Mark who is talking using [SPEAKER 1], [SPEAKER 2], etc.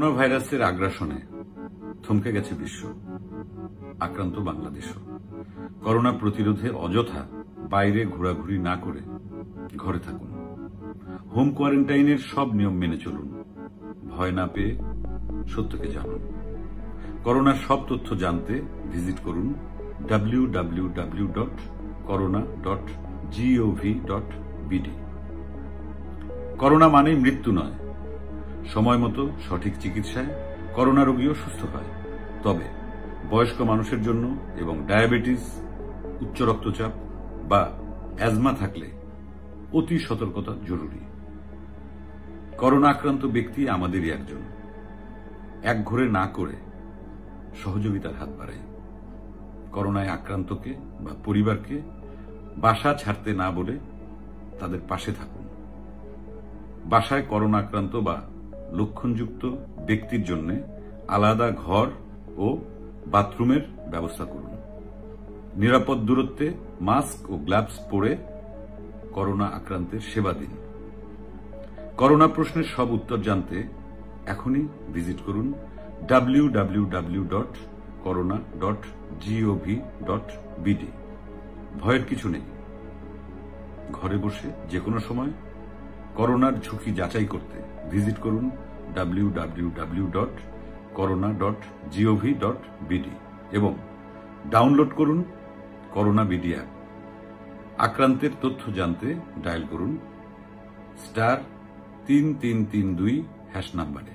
[SPEAKER 1] Corona ভাইরাসের আগ্রাসনে থমকে গেছে বিশ্ব, আক্রান্ত বাংলাদেশও। করোনা প্রতিরোধে অযথা বাইরে ঘোরাঘুরি না করে ঘরে থাকুন। হোম কোয়ারেন্টাইনের সব নিয়ম মেনে চলুন। ভয় না পেয়ে সত্যকে জানুন। করোনার সব তথ্য জানতে ভিজিট করুন W W W dot corona dot G O V dot BD. Corona মানেই মৃত্যু নয় সময় মতো সঠিক চিকিৎসায় করোনা রোগীও সুস্থ হয়। তবে বয়স্ক মানুষের জন্য এবং ডায়াবেটিস, উচ্চ রক্তচাপ বা অ্যাজমা থাকলে অতি সতর্কতা জরুরি। করোনা আক্রান্ত ব্যক্তি আমাদেরই একজন। এক ঘরে না করে সহযোগিতার হাত বাড়াই। করোনায় আক্রান্তকে বা পরিবারকে বাসা ছাড়তে না বলে তাদের পাশে থাকুন। বাসায় করোনা আক্রান্ত বা লক্ষণযুক্ত ব্যক্তির জন্য আলাদা ঘর ও বাথরুমের ব্যবস্থা করুন। নিরাপদ দূরত্বে মাস্ক ও গ্লাভস পরে করোনা আক্রান্তের সেবা দিন। করোনা প্রশ্নের সব উত্তর জানতে এখনই ভিজিট করুন W W W dot corona dot dot ভয়ের কিছু নেই। ঘরে বসে যে কোনো সময় করোনার ঝুঁকি যাচাই করতে ভিজিট করুন W dot corona dot dot BD এবং ডাউনলোড করুন করোনা বিডি অ্যাপ। আক্রান্তের তথ্য জানতে ডায়াল করুন স্টার তিন তিন তিন দুই হ্যাশ নাম্বারে।